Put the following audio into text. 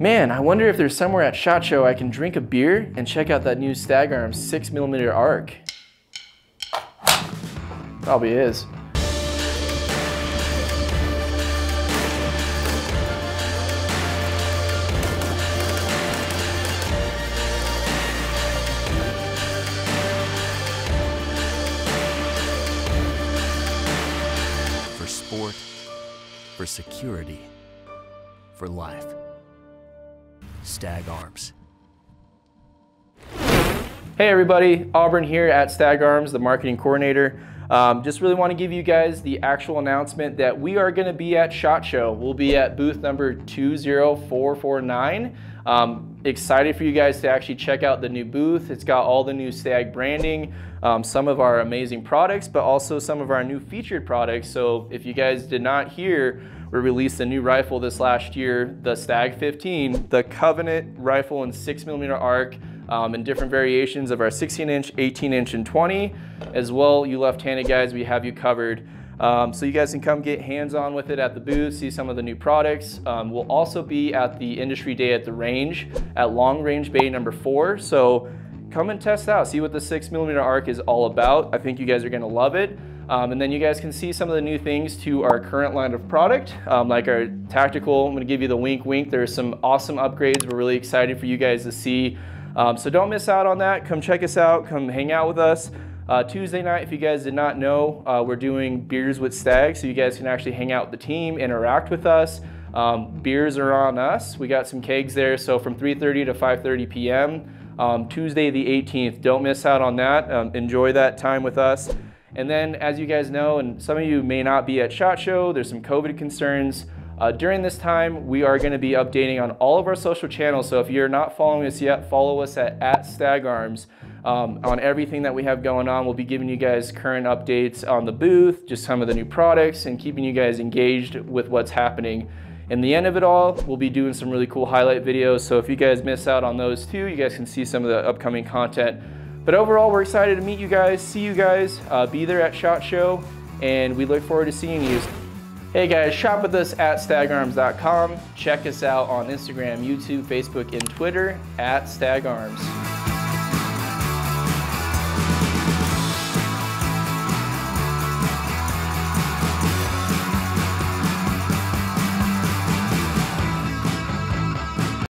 Man, I wonder if there's somewhere at SHOT Show I can drink a beer and check out that new Stag Arms 6mm ARC. Probably is. For sport, for security, for life. Stag Arms. Hey everybody, Auburn here at Stag Arms, the marketing coordinator. Um, just really want to give you guys the actual announcement that we are going to be at SHOT Show. We'll be at booth number 20449. Um, excited for you guys to actually check out the new booth. It's got all the new Stag branding, um, some of our amazing products, but also some of our new featured products. So if you guys did not hear, we released a new rifle this last year, the Stag 15, the Covenant rifle in six millimeter arc um, and different variations of our 16 inch, 18 inch, and 20. As well, you left-handed guys, we have you covered. Um, so you guys can come get hands-on with it at the booth, see some of the new products. Um, we'll also be at the industry day at the range at Long Range Bay number four. So come and test out, see what the six millimeter arc is all about. I think you guys are gonna love it. Um, and then you guys can see some of the new things to our current line of product, um, like our tactical. I'm gonna give you the wink wink. There's some awesome upgrades. We're really excited for you guys to see. Um, so don't miss out on that. Come check us out, come hang out with us. Uh, Tuesday night, if you guys did not know, uh, we're doing beers with Stag, so you guys can actually hang out with the team, interact with us. Um, beers are on us. We got some kegs there, so from 3.30 to 5.30 p.m. Um, Tuesday the 18th, don't miss out on that. Um, enjoy that time with us. And then, as you guys know, and some of you may not be at SHOT Show, there's some COVID concerns. Uh, during this time, we are going to be updating on all of our social channels. So if you're not following us yet, follow us at, at StagArms um, on everything that we have going on. We'll be giving you guys current updates on the booth, just some of the new products, and keeping you guys engaged with what's happening. In the end of it all, we'll be doing some really cool highlight videos. So if you guys miss out on those too, you guys can see some of the upcoming content. But overall, we're excited to meet you guys, see you guys, uh, be there at SHOT Show, and we look forward to seeing you. Hey guys, shop with us at stagarms.com. Check us out on Instagram, YouTube, Facebook, and Twitter at stagarms.